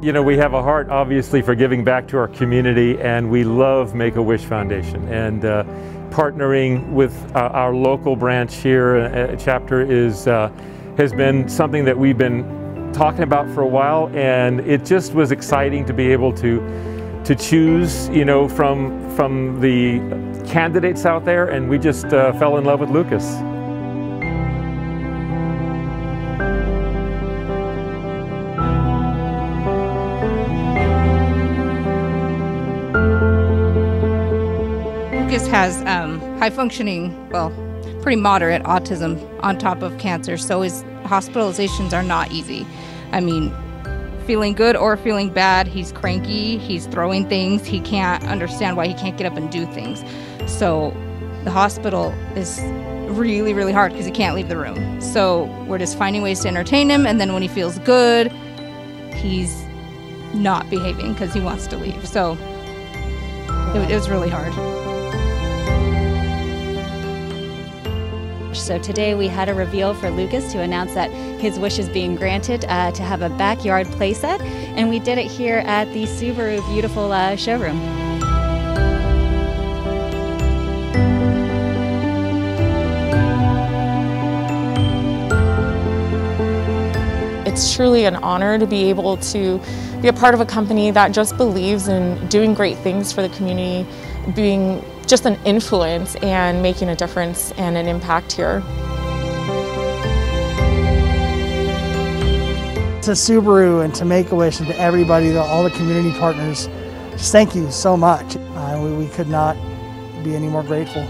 You know, we have a heart obviously for giving back to our community and we love Make-A-Wish Foundation and uh, partnering with uh, our local branch here, uh, chapter, is, uh, has been something that we've been talking about for a while and it just was exciting to be able to to choose, you know, from, from the candidates out there and we just uh, fell in love with Lucas. Lucas has um, high functioning, well, pretty moderate autism on top of cancer, so his hospitalizations are not easy. I mean, feeling good or feeling bad, he's cranky, he's throwing things, he can't understand why he can't get up and do things. So the hospital is really, really hard because he can't leave the room. So we're just finding ways to entertain him, and then when he feels good, he's not behaving because he wants to leave. So it, it was really hard. So today we had a reveal for Lucas to announce that his wish is being granted uh, to have a backyard playset, and we did it here at the Subaru beautiful uh, showroom. It's truly an honor to be able to be a part of a company that just believes in doing great things for the community, being just an influence and making a difference and an impact here. To Subaru and to Make-A-Wish and to everybody, all the community partners, just thank you so much. Uh, we, we could not be any more grateful.